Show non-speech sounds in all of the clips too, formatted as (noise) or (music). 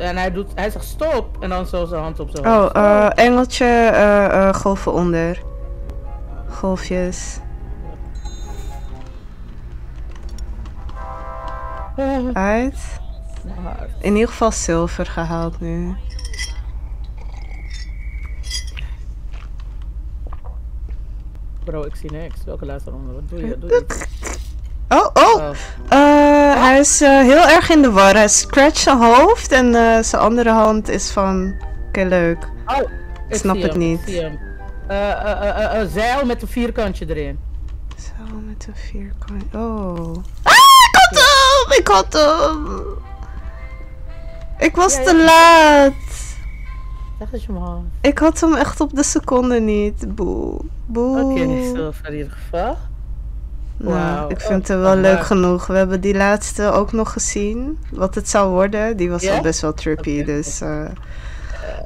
En hij, doet, hij zegt stop. En dan zo zijn hand op zijn Oh, eh, engeltje, eh, eh, golven onder. Golfjes. Uit. In ieder geval zilver gehaald nu. Bro, ik zie niks. Welke laatste ronde? Wat doe je? Doe je? (laughs) Oh, oh! Oh. Eh, hij is eh, heel erg in de war. Hij scratcht zijn hoofd en eh, zijn andere hand is van... Oké, leuk. Oh, ik Snap zie het hem, niet. Ik eh, zeil met een vierkantje erin. Zo, met een vierkant. Oh. Ah, ik had hem! Ik had hem! Ik was Ja, te ja. laat. Zeg eens je man. Ik had hem echt op de seconde niet. Boe. Boe. Oké, zilver in ieder geval. Nou, ik vind Oh, het wel leuk genoeg. We hebben die laatste ook nog gezien. Wat het zou worden. Die was al best wel trippy. Dus eh,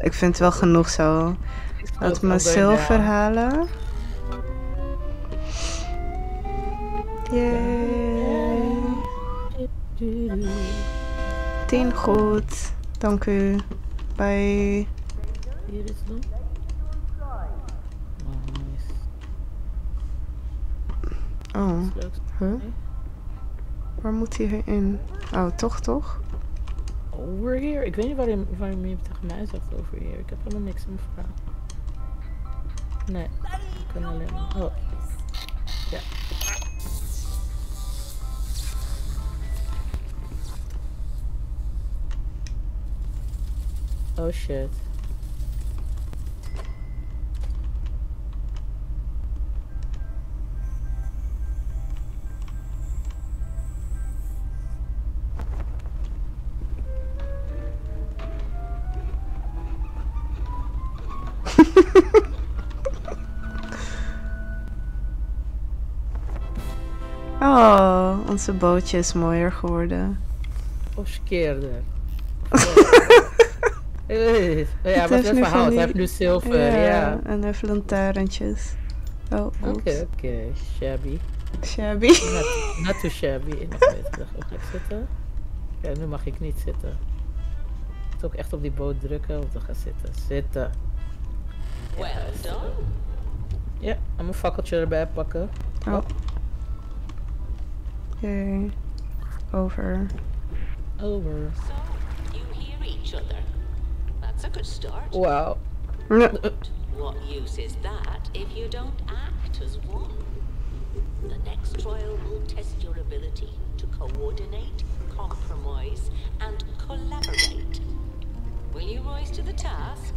ik vind het wel genoeg zo. Laat me zilver ja. halen. Yay. Tien goed. Dank u. Bye. Hier is het. Nice. Oh, huh? Waar moet hij in? Oh, toch, toch? Over here. Ik weet niet waarom, waarom je tegen mij zegt over hier. Ik heb helemaal niks mijn verhaal. Nee. Ik kan alleen maar. Oh. Ja. Oh shit. Onze bootje is mooier geworden. Of skeerde. (laughs) Eh, Ja, Het heeft net nu verhaal. van Hij heeft nu zilver, ja. En even lantaarntjes. Oh, Oké, oké. Shabby. Shabby. Not, not too shabby. Ga ik zitten? Ja, nu mag ik niet zitten. Ik moet ook echt op die boot drukken om te gaan zitten. Zitten. Well done. Ja, en mijn fakkeltje erbij pakken. Oh. Oké. Over. Over. So, you hear each other. That's a good start. Wauw. (laughs) Ja. What use is that if you don't act as one? The next trial will test your ability to coordinate, compromise, and collaborate. Will you rise to the task?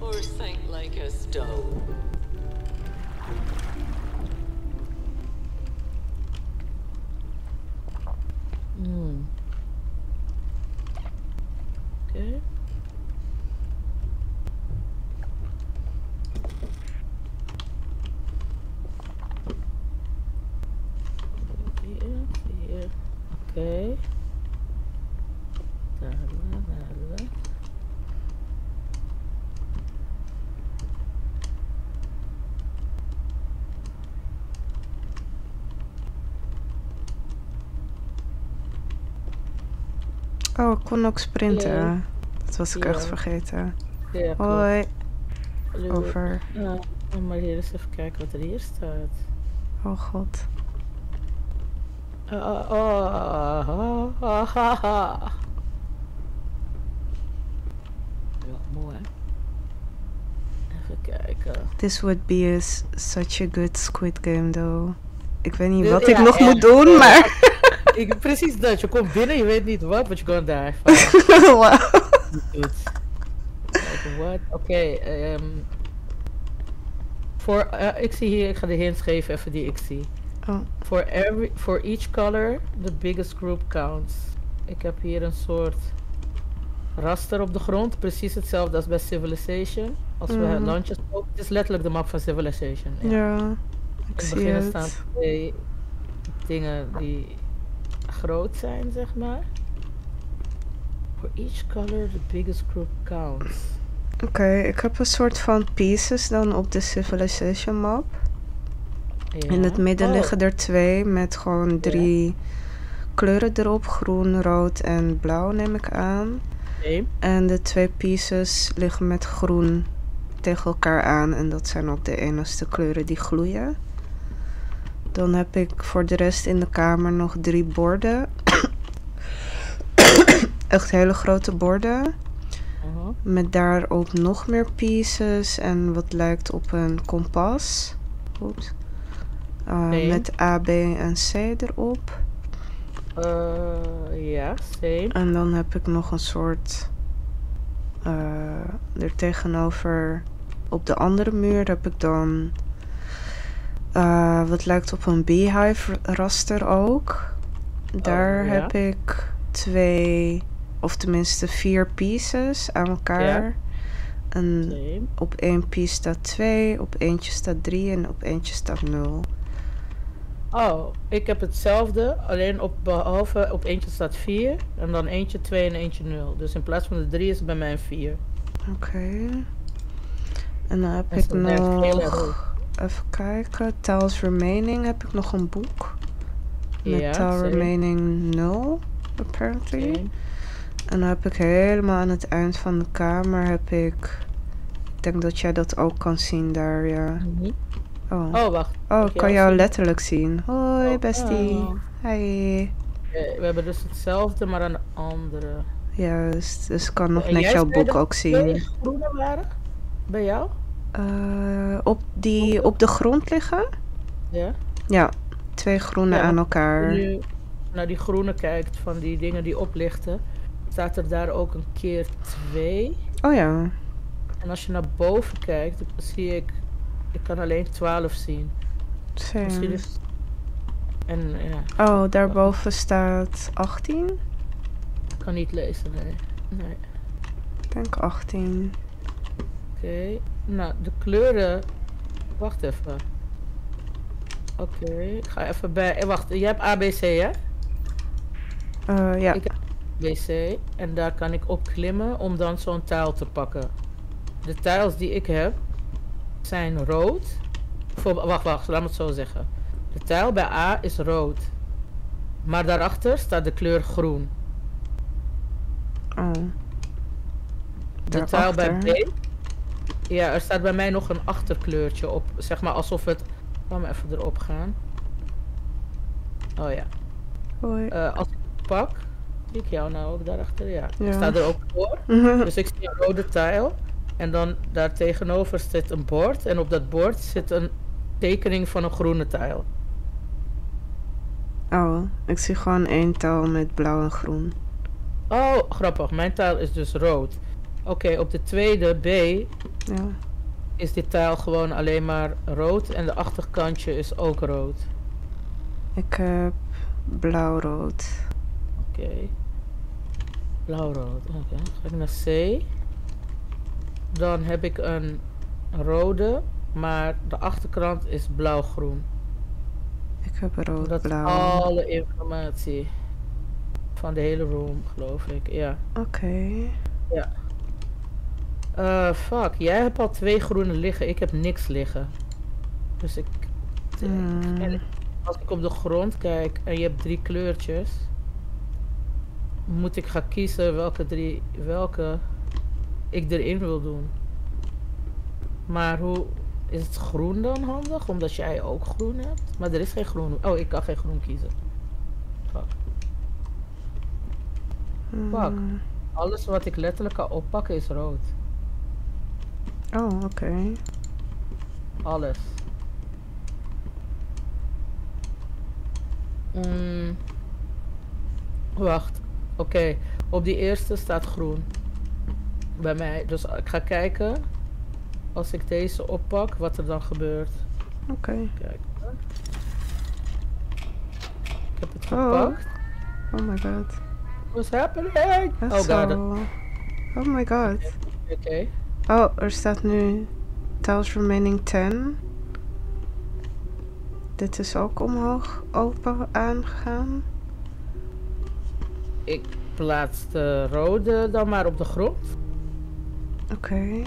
Or sink like a stone? Hmm. Oké. Hier, hier. Oké. Daar, daar, daar. Oh, ik kon ook sprinten. Dat was ik Ja. echt vergeten. Ja. Hoi. Over. Dan maar hier eens even kijken wat er hier staat. Oh god. Ah, ah, ah. Ja, mooi. Even kijken. This would be a such a good Squid Game though. Ik weet niet wat ik nog moet doen, maar... Ik, precies dat, je komt binnen, je weet niet wat, but you're gonna die. Kijken, (laughs) what? Oké, ehm. voor, eh, ik zie hier, ik ga de hints geven even die ik zie. Oh. For every, for each color, the biggest group counts. Ik heb hier een soort raster op de grond, precies hetzelfde als bij Civilization. Als we Mhm. landjes openen, het is letterlijk de map van Civilization. Ja. Ja, ik In het zie begin het. staan twee dingen die groot zijn, zeg maar. For each color, the biggest group counts. Oké, ik heb een soort van pieces dan op de Civilization map. In het midden Oh, liggen er twee met gewoon drie kleuren erop. Groen, rood en blauw neem ik aan. Same. En de twee pieces liggen met groen tegen elkaar aan. En dat zijn ook de enige kleuren die gloeien. Dan heb ik voor de rest in de kamer nog drie borden. (coughs) Echt hele grote borden. Uh-huh. Met daarop nog meer pieces en wat lijkt op een kompas. Uh, Nee. Met A, B en C erop. Eh, ja, same. En dan heb ik nog een soort. eh er tegenover. Op de andere muur heb ik dan. Eh, wat lijkt op een beehive raster ook. Daar ja. heb ik twee. Of tenminste vier pieces aan elkaar. En op één piece staat 2, op eentje staat 3 en op eentje staat 0. Oh, ik heb hetzelfde, alleen op behalve op eentje staat 4 en dan eentje 2 en eentje 0. Dus in plaats van de 3 is het bij mij een 4. Oké. En dan heb En ik nog. Even kijken. Tiles Remaining heb ik nog een boek. Met Ja, Tile. Remaining 0, apparently. En dan heb ik helemaal aan het eind van de kamer heb ik. Ik denk dat jij dat ook kan zien daar, ja. Oh, Oh, wacht. oh ik kan jou zien? letterlijk zien. Hoi, Oh, bestie. oh. Hi. Eh, We hebben dus hetzelfde, maar een andere. Juist, dus ik kan nog En net jouw boek ook zien. groene waren? Bij jou? Eh, op, die op de grond liggen? Ja. Ja, twee groene Ja, aan Als elkaar. je nu naar die groene kijkt van die dingen die oplichten, staat er daar ook een keer 2. Oh ja, En als je naar boven kijkt, dan zie ik, ik kan alleen 12 zien. Misschien same. is. En ja, Oh, daarboven staat 18? ik kan niet lezen, nee. Nee. Ik denk 18. Oké. Nou, de kleuren. Wacht even. Oké, ik ga even bij. eh, Wacht, jij hebt ABC, hè? Eh, ja, Ik- ABC. En daar kan ik op klimmen om dan zo'n tile te pakken. De tiles die ik heb zijn rood. Voor, wacht, wacht, laat me het zo zeggen. De tile bij A is rood. Maar daarachter staat de kleur groen. oh. De tile bij? B. Ja, er staat bij mij nog een achterkleurtje op. Zeg maar alsof het. Laat me even erop gaan. Oh ja. Hoi. Eh, als ik het pak. Zie ik jou nou ook daarachter? Ja. Ja. Ik sta er ook voor. (laughs) Dus ik zie een rode tile. En dan daar tegenover zit een bord. En op dat bord zit een tekening van een groene tile. oh, ik zie gewoon één touw met blauw en groen. Oh, grappig. Mijn tile is dus rood. Oké, op de tweede B Ja, is die tile gewoon alleen maar rood. En de achterkantje is ook rood. ik heb blauw-rood. Oké. Blauw-rood. Oké. Ga ik naar C. Dan heb ik een rode, maar de achterkant is blauw-groen. Ik heb Dat is rood-blauw. alle informatie van de hele room, geloof ik. Ja. Oké. Eh, fuck, jij hebt al twee groene liggen. Ik heb niks liggen. Dus ik. Hmm. En als ik op de grond kijk en je hebt drie kleurtjes, moet ik gaan kiezen welke drie, welke ik erin wil doen. Maar hoe is het groen dan handig? Omdat jij ook groen hebt? Maar er is geen groen. Oh, ik kan geen groen kiezen. Fuck. Fuck. Hmm. Alles wat ik letterlijk kan oppakken is rood. Oh, oké. Alles. Mm. Wacht. Oké. Op die eerste staat groen. Bij mij. Dus ik ga kijken. Als ik deze oppak, wat er dan gebeurt. Oké. Kijk. Ik heb het Oh. gepakt. Oh my god. What's happening? That's Oh god. so... Oh my god. Oké. Oh, er staat nu tiles remaining 10. Dit is ook omhoog open aangegaan. Ik plaats de rode dan maar op de grond. Oké.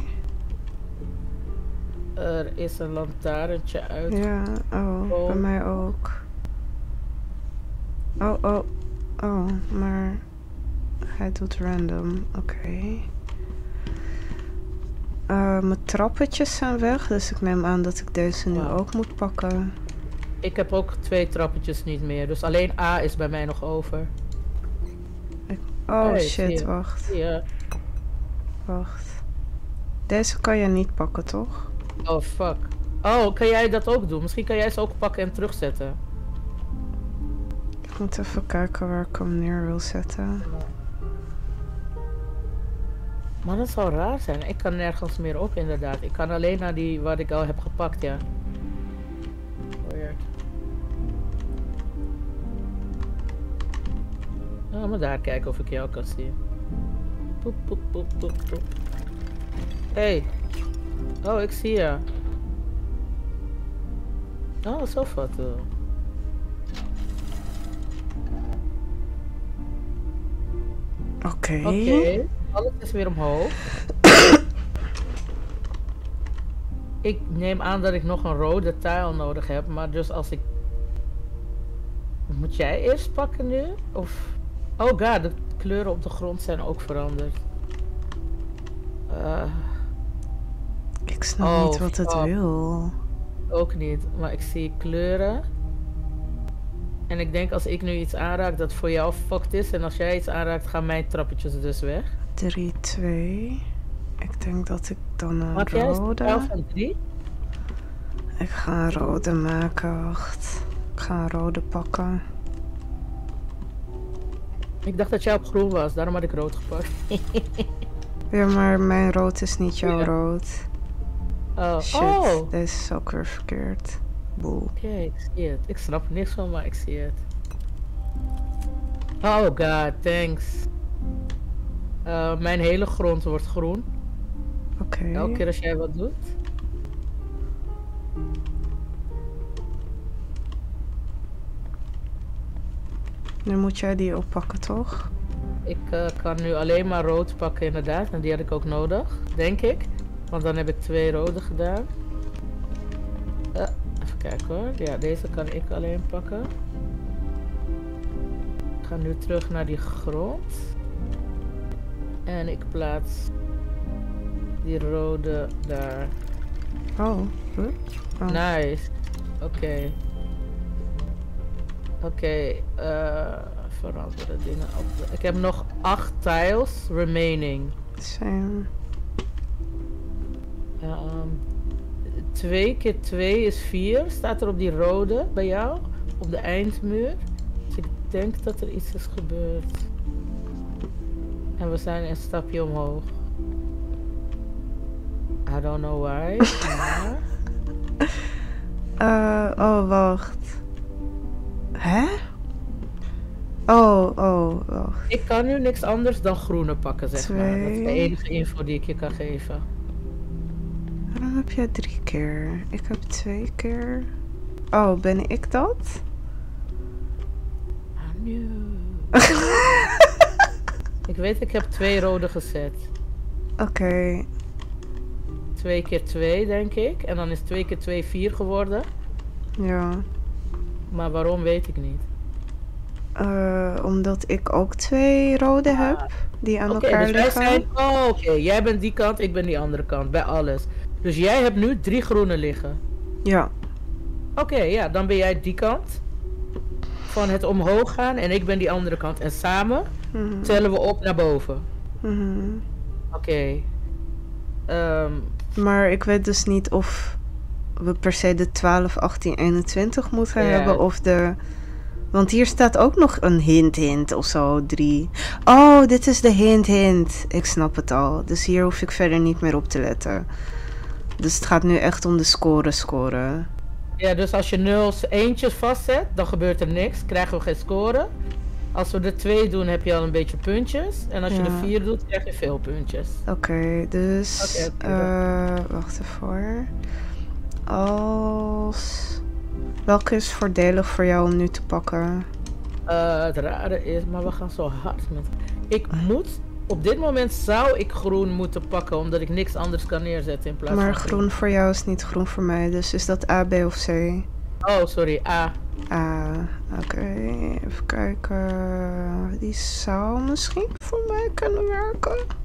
Er is een lantaarntje uit. Ja, oh, bij Oh. mij ook. Oh, oh, oh, maar Hij doet random, oké. Eh, mijn trappetjes zijn weg, dus ik neem aan dat ik deze nu ook moet pakken. Ik heb ook twee trappetjes niet meer. Dus alleen A is bij mij nog over. Oh Hey, shit, wacht, wacht. Deze kan je niet pakken, toch? Oh, fuck. Oh, kan jij dat ook doen? Misschien kan jij ze ook pakken en terugzetten. Ik moet even kijken waar ik hem neer wil zetten. Maar dat zou raar zijn. Ik kan nergens meer op, inderdaad. Ik kan alleen naar die wat ik al heb gepakt, ja. Weird. Oh, maar daar kijken of ik jou kan zien. Poep, poep, poep, poep, poep. Hey. Oh, ik zie je. Oh, zo foto. Oké. Oké, alles is weer omhoog. ik neem aan dat ik nog een rode tile nodig heb, maar dus als ik... Moet jij eerst pakken nu? Of... Oh god, de kleuren op de grond zijn ook veranderd. Eh, Ik snap Oh, niet wat het wil. ook niet, maar ik zie kleuren. En ik denk als ik nu iets aanraak dat voor jou fucked is. En als jij iets aanraakt, gaan mijn trappetjes dus weg. 3, 2. Ik denk dat ik dan een Maak jij rode... tile van drie? Ik ga een rode maken, wacht. Ik ga een rode pakken. Ik dacht dat jij op groen was, daarom had ik rood gepakt. (laughs) Ja, maar mijn rood is niet jouw Ja. rood. Oh, Shit, oh. oké, deze is ook weer verkeerd. Boel. ik zie het. Ik snap niks van, maar ik zie het. Oh god, thanks. Eh, mijn hele grond wordt groen. Oké. Elke keer als jij wat doet. Nu moet jij die oppakken, toch? Ik eh, kan nu alleen maar rood pakken inderdaad. En die had ik ook nodig, denk ik. Want dan heb ik twee rode gedaan. Eh, even kijken hoor. Ja, deze kan ik alleen pakken. Ik ga nu terug naar die grond. En ik plaats die rode daar. Oh. Oh. Nice. Oké. Oké, eh veranderen dingen op. Ik heb nog acht tiles remaining. Same. Ehm 2 keer 2 is 4, staat er op die rode bij jou, op de eindmuur. Dus ik denk dat er iets is gebeurd. En we zijn een stapje omhoog. I don't know why, maar... (laughs) Eh, oh, wacht. Hè? Oh, oh, wacht. Ik kan nu niks anders dan groene pakken, zeg maar. Dat is de Twee. enige info die ik je kan geven. Waarom heb jij drie keer? Ik heb twee keer. Oh, ben ik dat? Ah, nu. Ik weet, ik heb twee rode gezet. Oké. 2 keer 2, denk ik. En dan is 2 keer 2 4 geworden. Ja. Maar waarom weet ik niet. Eh, omdat ik ook twee rode heb. Die aan elkaar dus liggen. zijn... Oh, oké. Jij bent die kant, ik ben die andere kant. Bij alles. Dus jij hebt nu drie groene liggen. Ja. Oké, ja. Dan ben jij die kant. Van het omhoog gaan. En ik ben die andere kant. En samen Mhm, tellen we op naar boven. mhm. Oké. Ehm, Maar ik weet dus niet of we per se de 12, 18, 21 moeten hebben of de... Want hier staat ook nog een hint hint of zo, drie. Oh, dit is de hint hint. Ik snap het al. Dus hier hoef ik verder niet meer op te letten. Dus het gaat nu echt om de score scoren. ja, dus als je nul eentjes vastzet, dan gebeurt er niks. Krijgen we geen score. Als we er twee doen, heb je al een beetje puntjes. En als je er vier doet, krijg je veel puntjes. Oké, dus... Eh, wacht even hoor. Als... Welke is voordelig voor jou om nu te pakken? Eh, het rare is, maar we gaan zo hard met. Ik moet. Op dit moment zou ik groen moeten pakken, omdat ik niks anders kan neerzetten in plaats Maar van groen voor jou is niet groen voor mij, dus is dat A, B of C? Oh, sorry. A. Ah, oké. Even kijken. Die zou misschien voor mij kunnen werken.